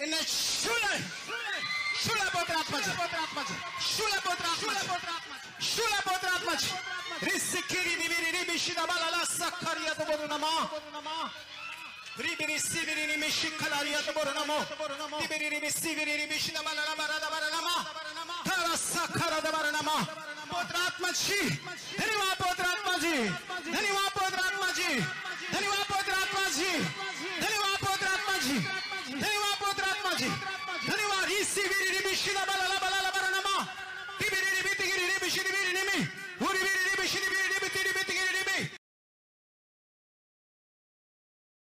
Yine şule, şule botra atmacı, şule botra atmacı, şule botra atmacı. Risikiri diviriri beşine balala sakkar yadı borunama. Ribiri sivirini meşi kalar yadı borunama. Dibiriri mi sivirini beşine balala barada baranama. Tarasa karada baranama. Botra atmacı. Deriva ji धन्यवाद इसी बीरी बिशी बल बल बल बल नमा बिरी बिती गिरी बिशी बिरी